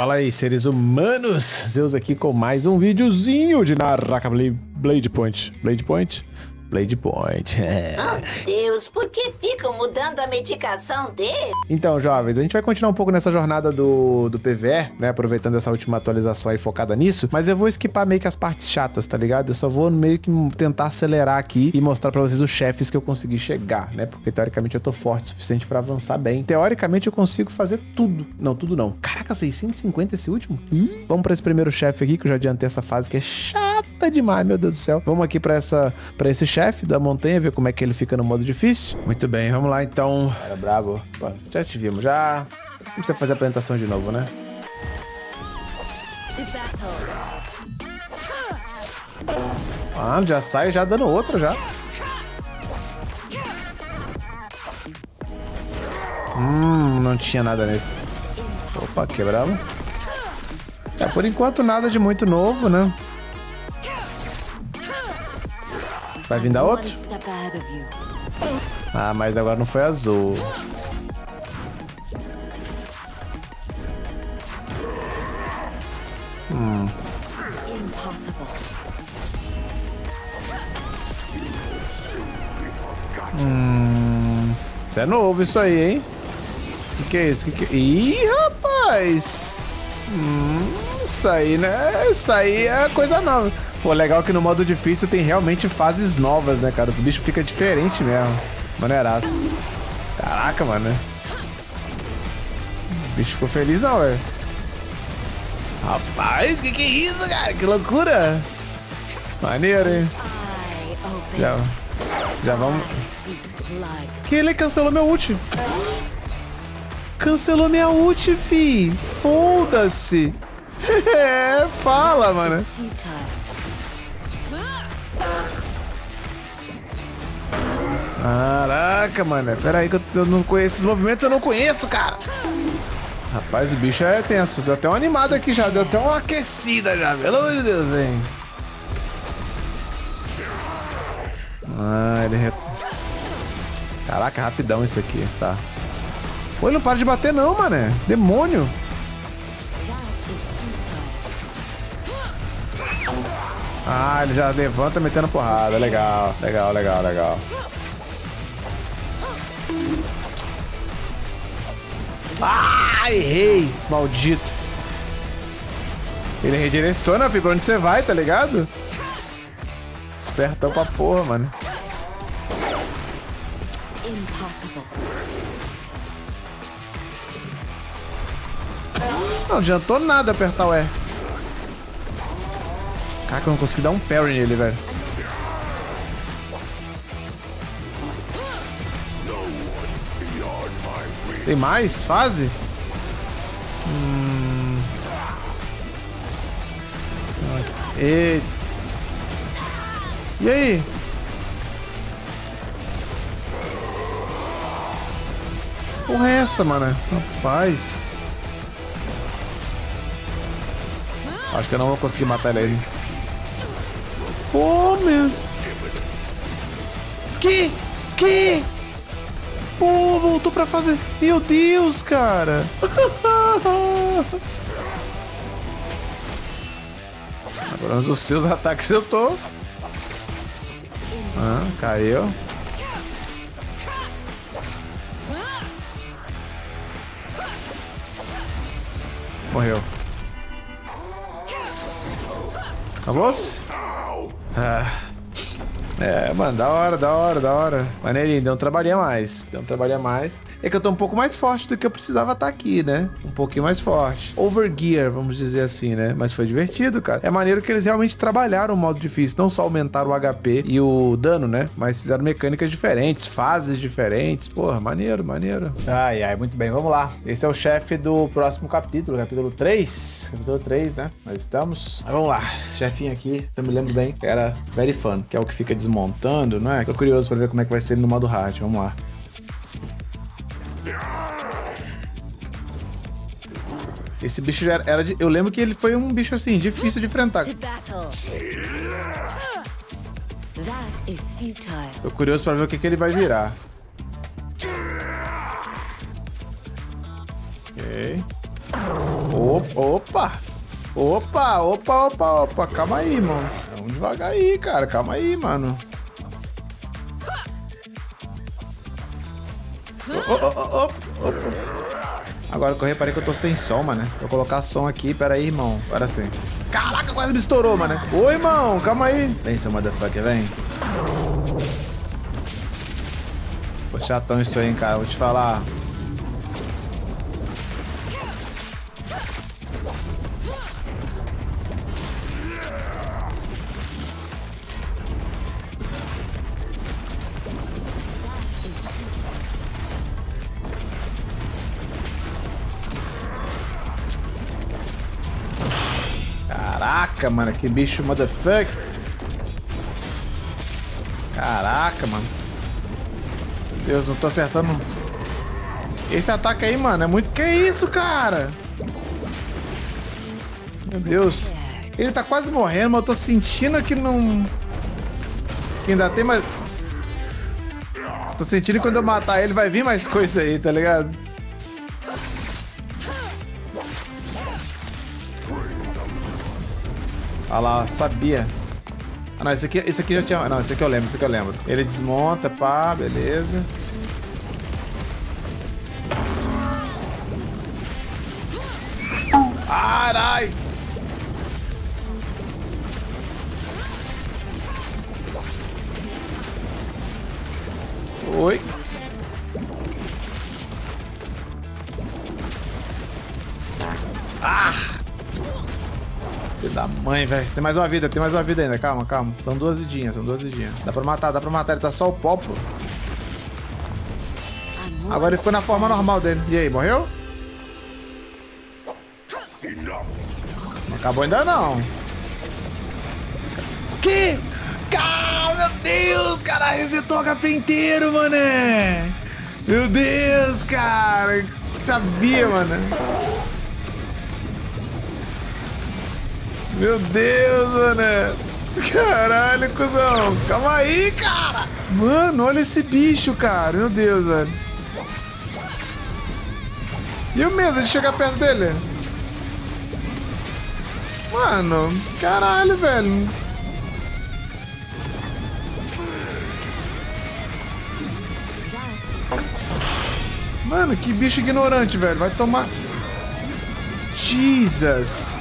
Fala aí, seres humanos! Zeus aqui com mais um videozinho de Naraka Blade Point. Blade Point? Blade Point. É. Oh, Deus, por que ficam mudando a medicação dele? Então, jovens, a gente vai continuar um pouco nessa jornada do, do PVE, né? Aproveitando essa última atualização aí focada nisso. Mas eu vou esquipar meio que as partes chatas, tá ligado? Eu só vou meio que tentar acelerar aqui e mostrar pra vocês os chefes que eu consegui chegar, né? Porque teoricamente eu tô forte o suficiente pra avançar bem. Teoricamente eu consigo fazer tudo. Não, tudo não. Caraca, 650 esse último? Hum? Vamos pra esse primeiro chefe aqui, que eu já adiantei essa fase que é chata demais, meu Deus do céu. Vamos aqui pra, essa, pra esse chefe da montanha, ver como é que ele fica no modo difícil. Muito bem, vamos lá então. Cara, brabo. já te vimos, já. Não precisa fazer a apresentação de novo, né? Ah, já sai já dando outra já. Hum, não tinha nada nesse. Opa, quebramos. É, por enquanto nada de muito novo, né? Vai vir da outra? Ah, mas agora não foi azul. Hum. Hum. Isso é novo isso aí, hein? O que, que é isso? Que que... É? Ih, rapaz! Hum, isso aí, né? Isso aí é coisa nova. Pô, legal que no modo difícil tem realmente fases novas, né, cara? Os bichos ficam diferente mesmo. Maneiraço. Caraca, mano. O bicho ficou feliz não, velho. Rapaz, que que é isso, cara? Que loucura. Maneiro, hein? Já, já vamos... Que ele cancelou meu ult. Cancelou minha ult, fi. Foda-se. é, fala, mano. Caraca, mano. Pera aí que eu, não conheço esses movimentos, eu não conheço, cara. Rapaz, o bicho é tenso. Deu até uma animada aqui já. Deu até uma aquecida já. Pelo amor de Deus, vem. Ah, ele... Caraca, rapidão isso aqui, tá. Pô, ele não para de bater não, mané. Demônio. Ah, ele já levanta metendo porrada. Legal, legal, legal, legal. Ah, errei, maldito. Ele redireciona, filho, pra onde você vai, tá ligado? Espertão pra porra, mano. Não adiantou nada apertar o E. Caraca, eu não consegui dar um parry nele, velho. Tem mais fase? Hum... E... e aí? Porra é essa, mano? Rapaz. Acho que eu não vou conseguir matar ele aí. Pô, meu. Que? Que? Pô, voltou pra fazer. Meu Deus, cara. Agora os seus ataques eu tô. Ah, caiu. Morreu. Acabou-se? Ah. É, mano, da hora, da hora, da hora. Maneirinho, deu um trabalhinho a mais. Deu um trabalhinho a mais. É que eu tô um pouco mais forte do que eu precisava estar tá aqui, né? Um pouquinho mais forte. Overgear, vamos dizer assim, né? Mas foi divertido, cara. É maneiro que eles realmente trabalharam o modo difícil. Não só aumentaram o HP e o dano, né? Mas fizeram mecânicas diferentes, fases diferentes. Porra, maneiro, maneiro. Ai, ai, muito bem. Vamos lá. Esse é o chefe do próximo capítulo, capítulo 3. Capítulo 3, né? Nós estamos. Mas vamos lá. Esse chefinho aqui, eu me lembro bem, era Very Fun, que é o que fica desmontado desmontando, não é? Tô curioso pra ver como é que vai ser no modo hard. Vamos lá. Esse bicho já era de... Eu lembro que ele foi um bicho assim, difícil de enfrentar. Tô curioso pra ver o que, que ele vai virar. Ok. Opa, opa. Opa, opa, opa, opa. Calma aí, mano. Vamos devagar aí, cara. Calma aí, mano. Oh, oh, oh, Agora que eu reparei que eu tô sem som, mano. Vou colocar som aqui. Pera aí, irmão. Agora sim. Caraca, quase me estourou, mano. Oi, irmão. Calma aí. Vem, seu motherfucker. Vem. Pô, chatão isso aí, hein, cara. Vou te falar. Caraca, mano, que bicho motherfucker. Caraca, mano. Meu Deus, não tô acertando. Esse ataque aí, mano, é muito... Que isso, cara? Meu Deus. Ele tá quase morrendo, mas eu tô sentindo que não... Que ainda tem mais... Tô sentindo que quando eu matar ele vai vir mais coisa aí, tá ligado? Olha lá, sabia. Ah, não, esse aqui, esse aqui já tinha... Não, esse aqui eu lembro, esse aqui eu lembro. Ele desmonta, pá, beleza. Carai! Mãe, velho. Tem mais uma vida, tem mais uma vida ainda. Calma, calma. São duas vidinhas, são duas vidinhas. Dá pra matar, dá pra matar. Ele tá só o pó, pô. Agora ele ficou na forma normal dele. E aí, morreu? Não acabou ainda não. Que? Ah, meu Deus, cara, resetou o HP inteiro, mané. Meu Deus, cara. Sabia, mano. Meu Deus, mano. Caralho, cuzão. Calma aí, cara. Mano, olha esse bicho, cara. Meu Deus, velho. E o medo de chegar perto dele? Mano, caralho, velho. Mano, que bicho ignorante, velho. Vai tomar... Jesus.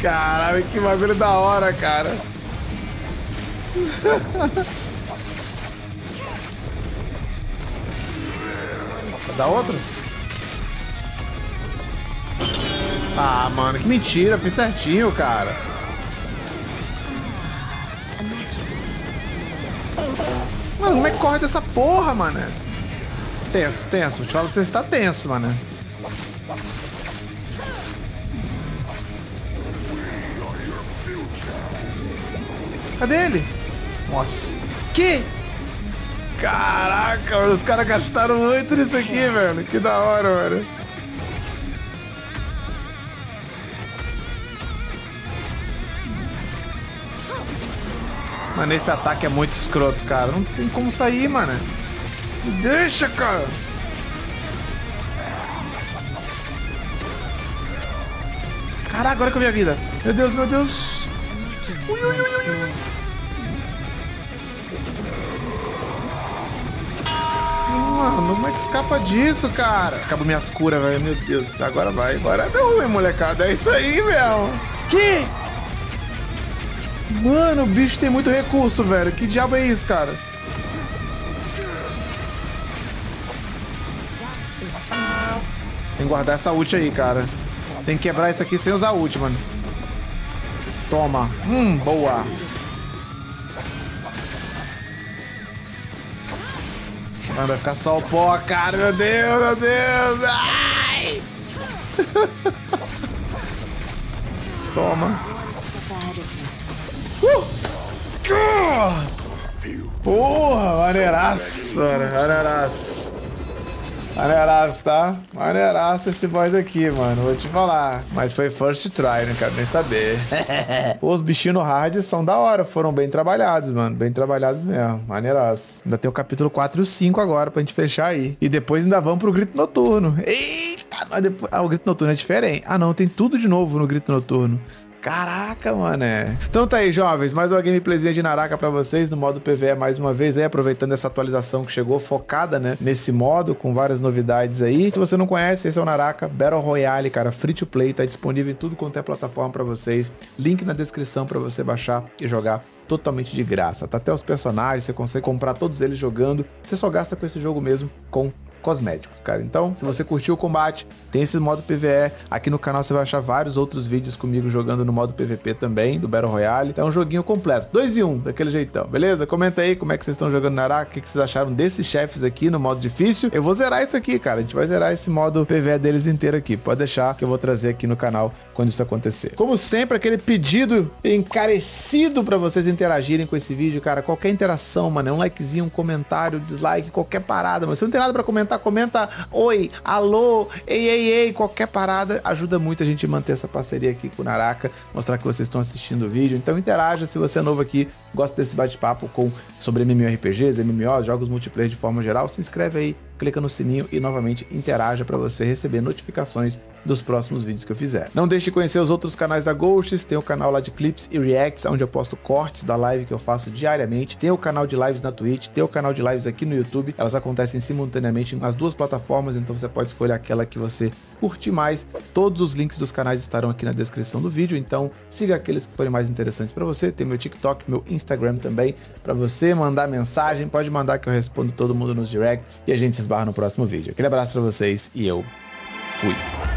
Caralho, que bagulho da hora, cara. Dá outro? Ah, mano, que mentira. Fiz certinho, cara. Mano, como é que corre dessa porra, mano? Tenso, tenso. Vou te falar que você está tenso, mano. Cadê ele? Nossa. Que? Caraca, mano, os caras gastaram muito nisso aqui, velho. Que da hora, mano. Mano, esse ataque é muito escroto, cara. Não tem como sair, mano. Deixa, cara. Caraca, agora que eu vi a vida. Meu Deus, meu Deus. Ui, ui, ui, ui. Mano, como é que escapa disso, cara? Acaba minhas curas, velho. Meu Deus, agora vai. Agora deu ruim, molecada. É isso aí, meu. Que? Mano, o bicho tem muito recurso, velho. Que diabo é isso, cara? Tem que guardar essa ult aí, cara. Tem que quebrar isso aqui sem usar ult, mano. Toma. Hum, boa. Vai ficar só o pó, cara. Meu Deus, meu Deus. Ai! Toma. Uh! Porra, maneiraço. Maneiraço. Maneiraço, tá? Maneiraço esse boss aqui, mano. Vou te falar. Mas foi first try, não quero nem saber. Pô, os bichinhos hard são da hora. Foram bem trabalhados, mano. Bem trabalhados mesmo. Maneiraço. Ainda tem o capítulo 4 e o 5 agora pra gente fechar aí. E depois ainda vamos pro grito noturno. Eita, mas depois... Ah, o grito noturno é diferente. Ah, não. Tem tudo de novo no grito noturno. Caraca, mano. Então tá aí, jovens. Mais uma gameplayzinha de Naraka pra vocês no modo PVE mais uma vez aí, aproveitando essa atualização que chegou, focada, né, nesse modo, com várias novidades aí. Se você não conhece, esse é o Naraka Battle Royale, cara, free to play, tá disponível em tudo quanto é plataforma pra vocês. Link na descrição pra você baixar e jogar totalmente de graça. Tá até os personagens, você consegue comprar todos eles jogando. Você só gasta com esse jogo mesmo com cosméticos, cara. Então, se você curtiu o combate, tem esse modo PVE. Aqui no canal você vai achar vários outros vídeos comigo jogando no modo PVP também, do Battle Royale. Então é um joguinho completo. Dois em um, daquele jeitão, beleza? Comenta aí como é que vocês estão jogando Naraka, o que, que vocês acharam desses chefes aqui no modo difícil. Eu vou zerar isso aqui, cara. A gente vai zerar esse modo PVE deles inteiro aqui. Pode deixar que eu vou trazer aqui no canal quando isso acontecer. Como sempre, aquele pedido encarecido para vocês interagirem com esse vídeo, cara. Qualquer interação, mano, é um likezinho, um comentário, dislike, qualquer parada, mas se não tem nada para comentar, comenta oi, alô, ei, ei, ei, qualquer parada ajuda muito a gente manter essa parceria aqui com o Naraka, mostrar que vocês estão assistindo o vídeo. Então interaja se você é novo aqui, gosta desse bate-papo com sobre MMORPGs, MMOs, jogos multiplayer de forma geral, se inscreve aí, clica no sininho e novamente interaja para você receber notificações dos próximos vídeos que eu fizer. Não deixe de conhecer os outros canais da Ghosts, tem o canal lá de clips e reacts, onde eu posto cortes da live que eu faço diariamente, tem o canal de lives na Twitch, tem o canal de lives aqui no YouTube, elas acontecem simultaneamente nas duas plataformas, então você pode escolher aquela que você curte mais. Todos os links dos canais estarão aqui na descrição do vídeo, então siga aqueles que forem mais interessantes para você. Tem meu TikTok, meu Instagram também, para você mandar mensagem, pode mandar que eu respondo todo mundo nos directs e a gente se esbarra no próximo vídeo. Aquele abraço para vocês e eu fui.